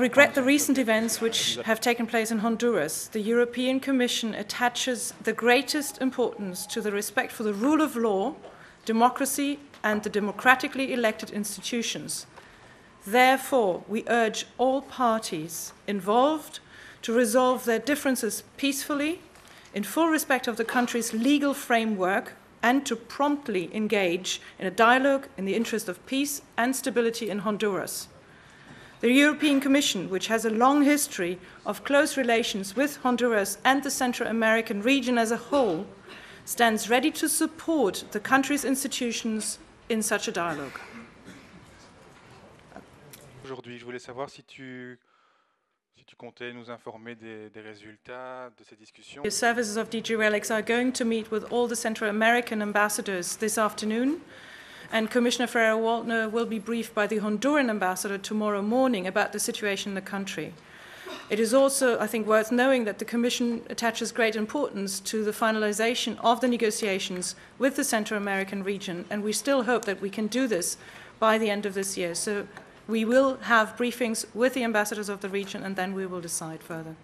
regret the recent events which have taken place in Honduras. The European Commission attaches the greatest importance to the respect for the rule of law, democracy, and the democratically elected institutions. Therefore, we urge all parties involved to resolve their differences peacefully, in full respect of the country's legal framework, and to promptly engage in a dialogue in the interest of peace and stability in Honduras. The European Commission, which has a long history of close relations with Honduras and the Central American region as a whole, stands ready to support the country's institutions in such a dialogue. Aujourd'hui, je voulais savoir si tu, si tu comptais nous informer des, des résultats de ces discussions. The services of DG RELEX are going to meet with all the Central American ambassadors this afternoon, and Commissioner Ferrero Waldner will be briefed by the Honduran ambassador tomorrow morning about the situation in the country. It is also, I think, worth knowing that the Commission attaches great importance to the finalization of the negotiations with the Central American region, and we still hope that we can do this by the end of this year. So we will have briefings with the ambassadors of the region, and then we will decide further.